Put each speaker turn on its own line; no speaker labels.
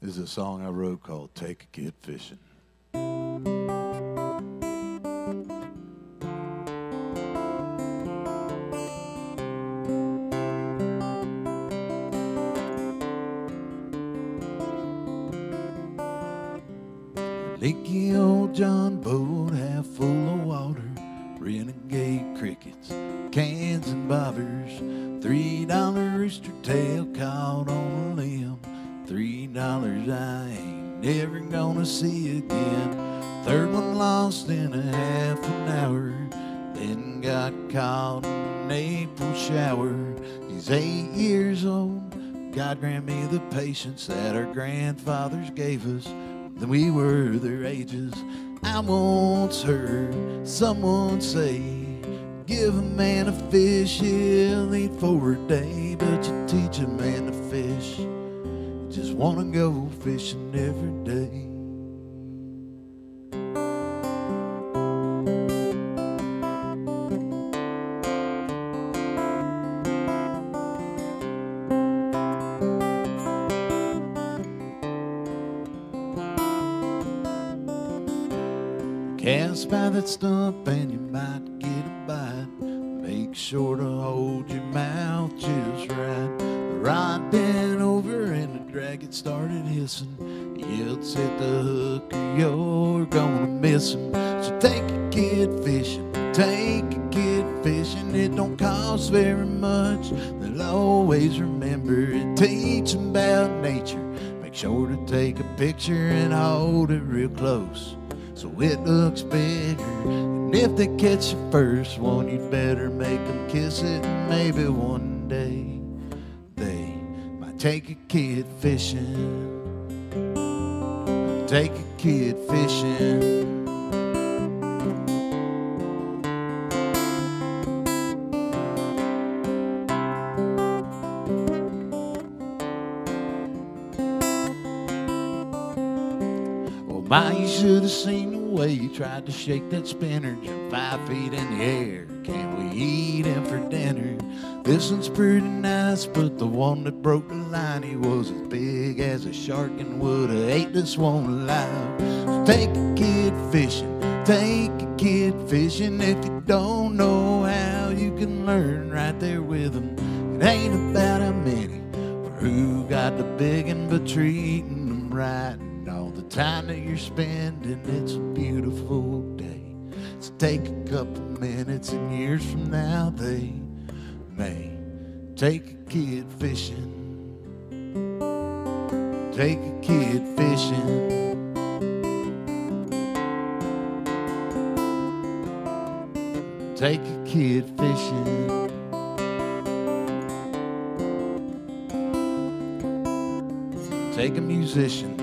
Is a song I wrote called Take a Kid Fishing. Leaky old John boat half full of water, renegade crickets, cans and bobbers, three dollar rooster tail caught on a limb, three dollars I ain't never gonna see again. Third one lost in a half an hour, then got caught in an April shower. He's eight years old. God grant me the patience that our grandfathers gave us when we were their ages. I once heard someone say, Give a man a fish, he'll eat for a day. But you teach a man to fish, just wanna go fishing every day. Cast by that stump and you might get a bite. Make sure to hold your mouth just over and the drag it started hissing. It's hit the hook or you're gonna miss him. So take a kid fishing, take a kid fishing. It don't cost very much. They'll always remember it. Teach 'em about nature. Make sure to take a picture and hold it real close so it looks bigger. And if they catch the first one, you'd better make them kiss it. Maybe one day take a kid fishing. Take a kid fishing. Oh my, you should have seen the way you tried to shake that spinner just five feet in the air. Can we eat him for dinner? This one's pretty nice, but the one that broke the line, he was as big as a shark and would have ate this one alive. So take a kid fishing, take a kid fishing. If you don't know how, you can learn right there with him. It ain't about how many or who got the big one, but treating them right and all the time that you're spending. It's a beautiful day. So take a couple minutes and years from now, they may take a kid fishing. Take a kid fishing. Take a kid fishing. Take a musician